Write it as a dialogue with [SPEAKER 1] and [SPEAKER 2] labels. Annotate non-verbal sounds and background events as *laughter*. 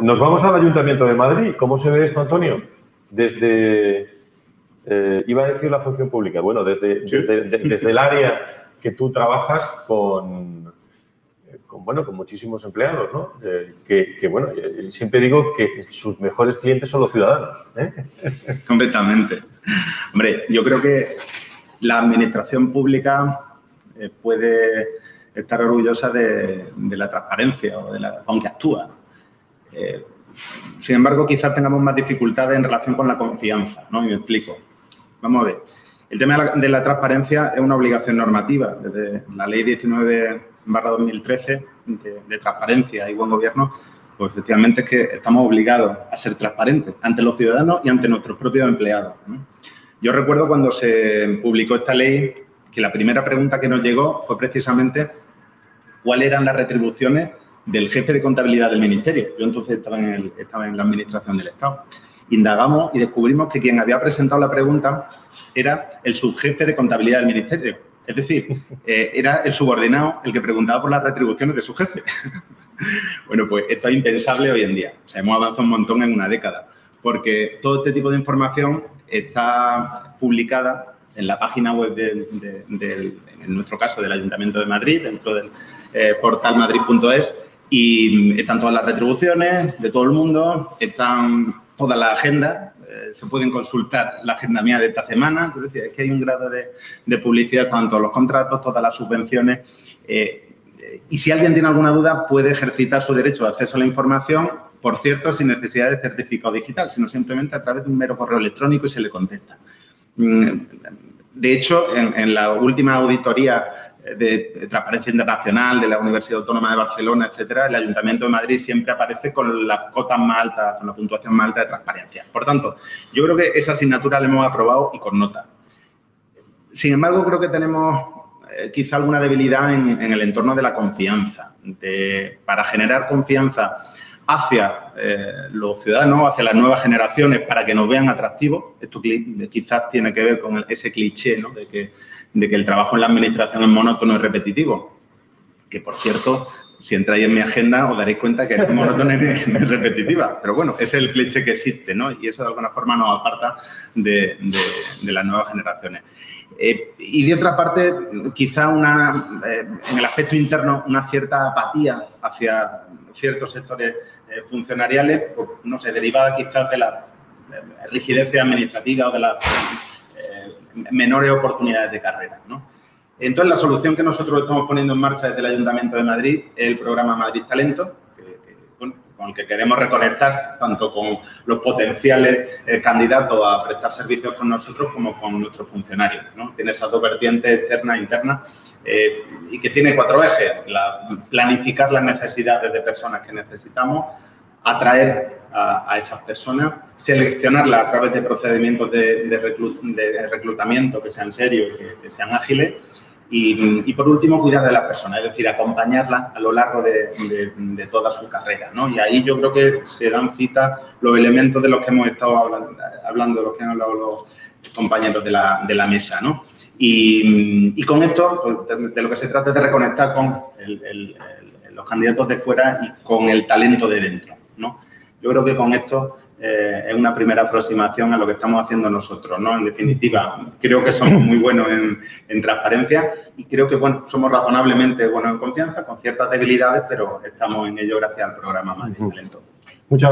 [SPEAKER 1] nos vamos al Ayuntamiento de Madrid. ¿Cómo se ve esto, Antonio? Desde, eh, iba a decir la función pública, bueno, desde, desde, el área que tú trabajas con, con, bueno, con muchísimos empleados, ¿no? Eh, que, bueno, siempre digo que sus mejores clientes son los ciudadanos. ¿eh? *laughs*
[SPEAKER 2] Completamente. Hombre, yo creo que la administración pública puede estar orgullosa de, la transparencia o de la, aunque actúa. Eh, sin embargo, quizás tengamos más dificultades en relación con la confianza, ¿no? Y me explico. Vamos a ver. El tema de la, transparencia es una obligación normativa. Desde la Ley 19 2013 de, transparencia y buen gobierno, pues efectivamente es que estamos obligados a ser transparentes ante los ciudadanos y ante nuestros propios empleados. Yo recuerdo cuando se publicó esta ley que la primera pregunta que nos llegó fue precisamente cuáles eran las retribuciones del jefe de contabilidad del ministerio. Yo entonces estaba en, estaba en la administración del Estado. Indagamos y descubrimos que quien había presentado la pregunta era el subjefe de contabilidad del ministerio. Es decir, *laughs* eh, era el subordinado el que preguntaba por las retribuciones de su jefe. *laughs* bueno, pues esto es impensable hoy en día. O sea, hemos avanzado un montón en una década, porque todo este tipo de información está publicada en la página web del, en nuestro caso, del Ayuntamiento de Madrid, dentro del eh, portalmadrid.es, y están todas las retribuciones de todo el mundo, están todas las agendas, eh, se pueden consultar la agenda mía de esta semana, es, que hay un grado de, publicidad, tanto los contratos, todas las subvenciones, eh, y si alguien tiene alguna duda puede ejercitar su derecho de acceso a la información, por cierto, sin necesidad de certificado digital, sino simplemente a través de un mero correo electrónico y se le contesta. Mm, de hecho, en la última auditoría de Transparencia Internacional, de la Universidad Autónoma de Barcelona, etcétera, el Ayuntamiento de Madrid siempre aparece con la cota más alta, con la puntuación más alta de transparencia. Por tanto, yo creo que esa asignatura la hemos aprobado y con nota. Sin embargo, creo que tenemos eh, quizá alguna debilidad en, el entorno de la confianza. para generar confianza hacia eh, los ciudadanos, hacia las nuevas generaciones, para que nos vean atractivos. Esto quizás tiene que ver con ese cliché ¿no? de que de que el trabajo en la administración es monótono y repetitivo. Que, por cierto, si entráis en mi agenda os daréis cuenta que es *laughs* monótona y repetitiva. Pero bueno, es el cliché que existe, ¿no? Y eso de alguna forma nos aparta de, las nuevas generaciones. Eh, y de otra parte, quizá una, eh, en el aspecto interno, una cierta apatía hacia ciertos sectores eh, funcionariales, no sé, derivada quizás de la rigidez administrativa o de la menores oportunidades de carrera. ¿no? Entonces, la solución que nosotros estamos poniendo en marcha desde el Ayuntamiento de Madrid es el programa Madrid Talento, con el que queremos reconectar tanto con los potenciales eh, candidatos a prestar servicios con nosotros como con nuestros funcionarios. ¿no? Tiene esas dos vertientes externa e interna eh, y que tiene cuatro ejes. planificar las necesidades de personas que necesitamos, atraer a, esas personas, seleccionarlas a través de procedimientos de, reclutamiento que sean serios, que, sean ágiles y, por último, cuidar de las personas, es decir, acompañarla a lo largo de, toda su carrera. ¿no? Y ahí yo creo que se dan cita los elementos de los que hemos estado hablando, de los que han hablado los compañeros de la, mesa. ¿no? Y, con esto, pues, de, lo que se trata es de reconectar con los candidatos de fuera y con el talento de dentro. ¿no? Yo creo que con esto eh, es una primera aproximación a lo que estamos haciendo nosotros, ¿no? En definitiva, creo que somos muy buenos en, transparencia y creo que, bueno, somos razonablemente buenos en confianza, con ciertas debilidades, pero estamos en ello gracias al programa Madrid Talento. Muchas